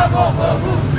acabou o.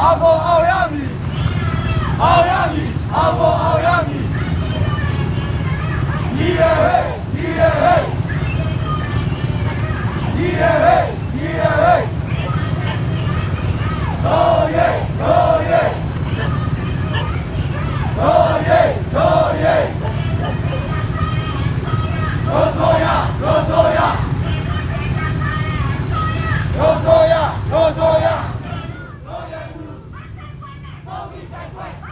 阿波阿亚米，阿波阿亚米。Right, right.